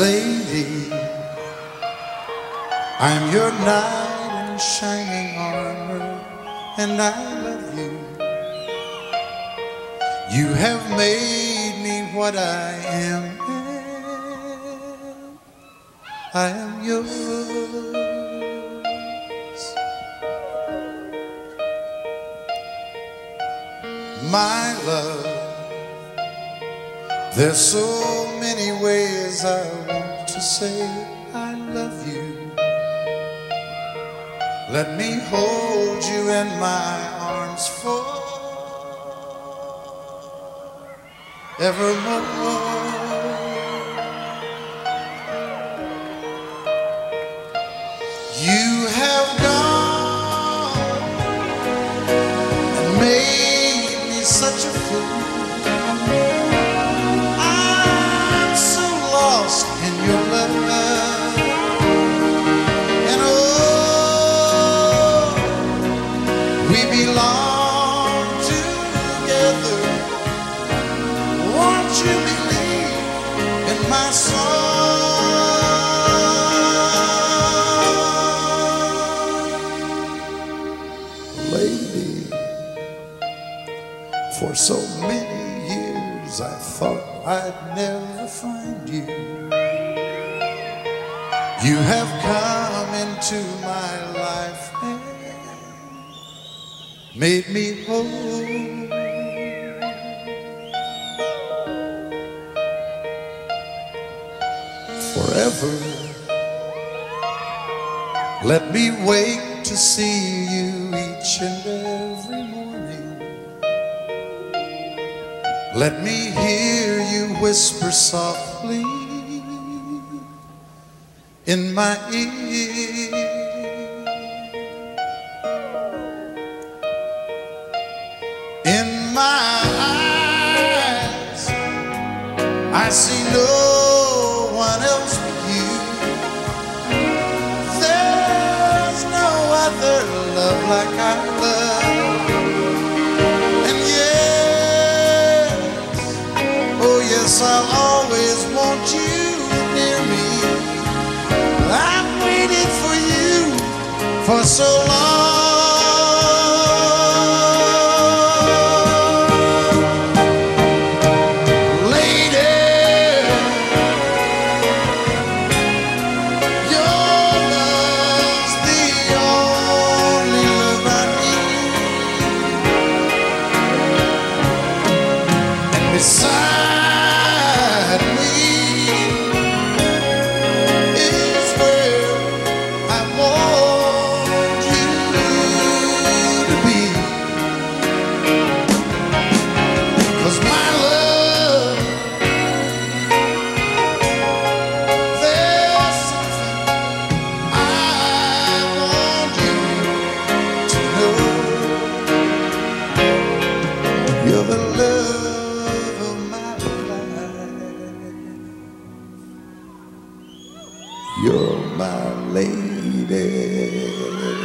lady. I'm your knight in shining armor, and I love you. You have made me what I am. I am yours. My love, there's so many ways I want to say I love you. Let me hold you in my arms forevermore. For so many years I thought I'd never find you. You have come into my life and made me whole. Forever, let me wake to see you each and every morning. Let me hear you whisper softly in my ear. In my eyes, I see no one else but you. There's no other love like our love. And yes, oh yes, I'll always want you near me. For so long. You're my lady.